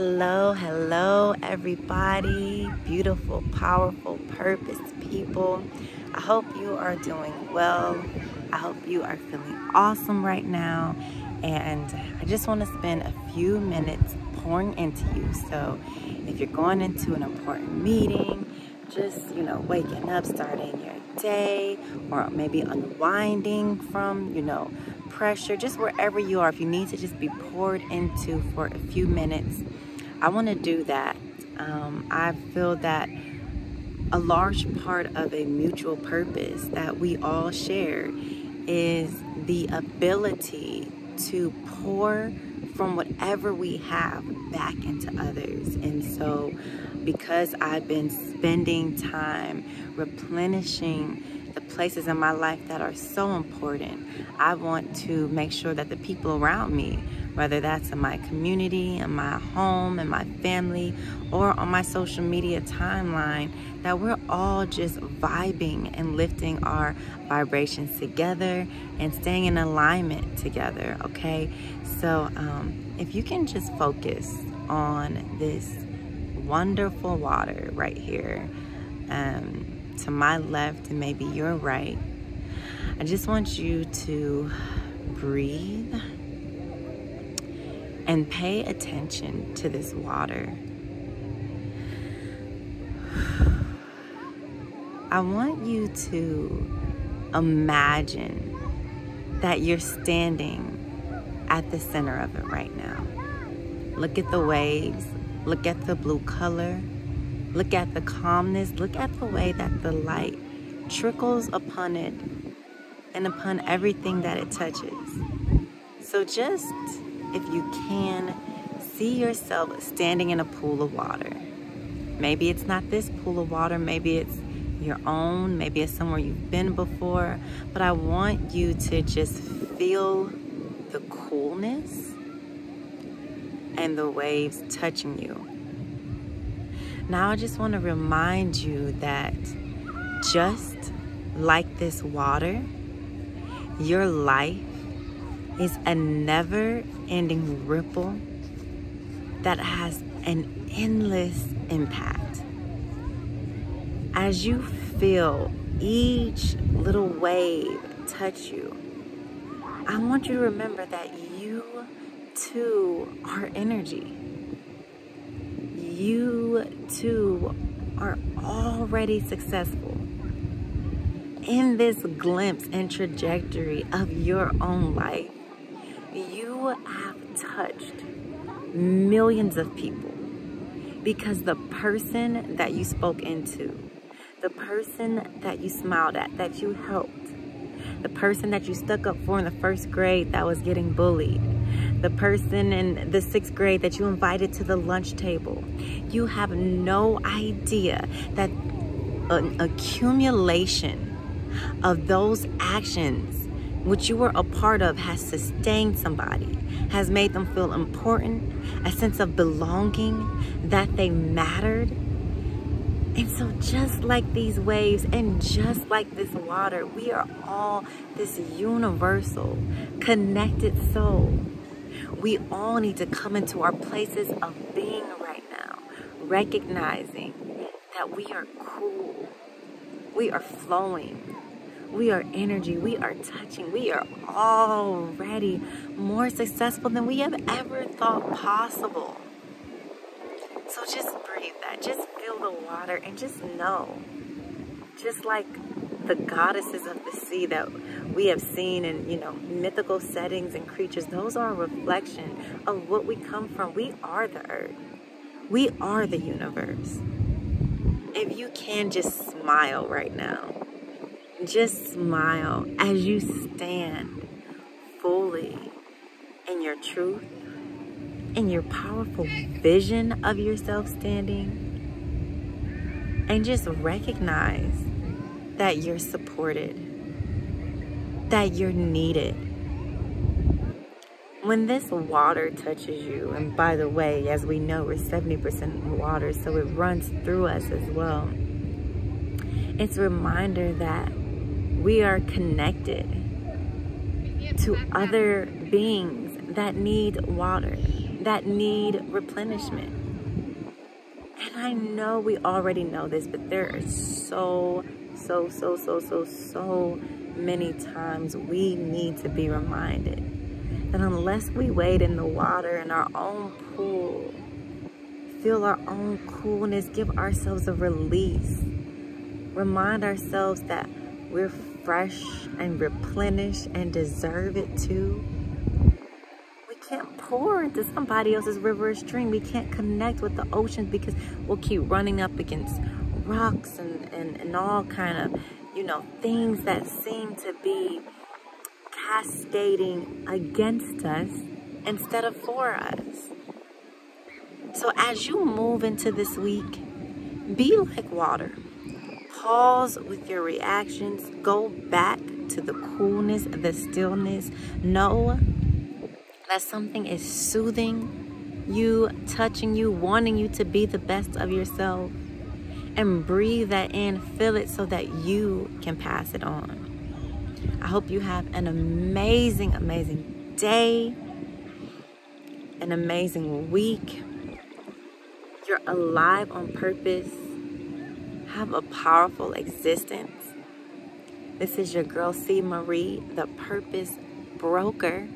Hello, hello, everybody. Beautiful, powerful, purpose people. I hope you are doing well. I hope you are feeling awesome right now. And I just want to spend a few minutes pouring into you. So if you're going into an important meeting, just, you know, waking up, starting your day, or maybe unwinding from, you know, pressure, just wherever you are, if you need to just be poured into for a few minutes, I want to do that. Um, I feel that a large part of a mutual purpose that we all share is the ability to pour from whatever we have back into others. And so, because I've been spending time replenishing the places in my life that are so important, I want to make sure that the people around me, whether that's in my community, in my home, in my family, or on my social media timeline, that we're all just vibing and lifting our vibrations together and staying in alignment together, okay? So, um, if you can just focus on this wonderful water right here, um, to my left and maybe your right, I just want you to breathe and pay attention to this water. I want you to imagine that you're standing at the center of it right now. Look at the waves, look at the blue color, look at the calmness, look at the way that the light trickles upon it and upon everything that it touches. So just if you can, see yourself standing in a pool of water. Maybe it's not this pool of water, maybe it's your own, maybe it's somewhere you've been before, but I want you to just feel the coolness and the waves touching you. Now I just want to remind you that just like this water, your life is a never ending ripple that has an endless impact. As you feel each little wave touch you, I want you to remember that you too are energy. You too are already successful in this glimpse and trajectory of your own life. You have touched millions of people because the person that you spoke into the person that you smiled at, that you helped, the person that you stuck up for in the first grade that was getting bullied, the person in the sixth grade that you invited to the lunch table. You have no idea that an accumulation of those actions which you were a part of has sustained somebody, has made them feel important, a sense of belonging, that they mattered, and so, just like these waves and just like this water, we are all this universal, connected soul. We all need to come into our places of being right now, recognizing that we are cool, we are flowing, we are energy, we are touching, we are already more successful than we have ever thought possible. So just breathe that. Just feel the water and just know. Just like the goddesses of the sea that we have seen in, you know, mythical settings and creatures, those are a reflection of what we come from. We are the earth. We are the universe. If you can just smile right now, just smile as you stand fully in your truth in your powerful vision of yourself standing. And just recognize that you're supported, that you're needed. When this water touches you, and by the way, as we know, we're 70% water, so it runs through us as well. It's a reminder that we are connected to other beings that need water that need replenishment. And I know we already know this, but there are so, so, so, so, so, so many times we need to be reminded that unless we wade in the water in our own pool, feel our own coolness, give ourselves a release, remind ourselves that we're fresh and replenish and deserve it too. We can't pour into somebody else's river or stream. We can't connect with the oceans because we'll keep running up against rocks and, and, and all kind of, you know, things that seem to be cascading against us instead of for us. So as you move into this week, be like water. Pause with your reactions. Go back to the coolness, the stillness. Know that something is soothing you, touching you, wanting you to be the best of yourself. And breathe that in, feel it so that you can pass it on. I hope you have an amazing, amazing day, an amazing week. You're alive on purpose. Have a powerful existence. This is your girl C. Marie, the purpose broker,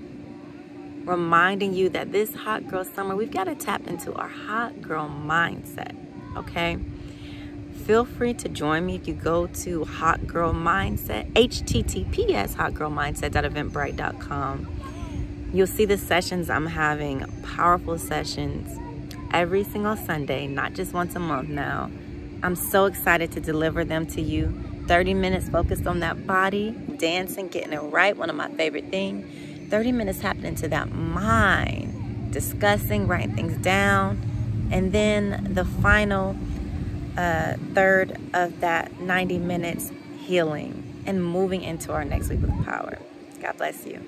reminding you that this hot girl summer, we've got to tap into our hot girl mindset, okay? Feel free to join me if you go to Hot Girl Mindset, https hotgirlmindset.eventbrite.com. You'll see the sessions I'm having, powerful sessions every single Sunday, not just once a month now. I'm so excited to deliver them to you. 30 minutes focused on that body, dancing, getting it right, one of my favorite things. 30 minutes happening to that mind, discussing, writing things down. And then the final uh, third of that 90 minutes healing and moving into our next week with power. God bless you.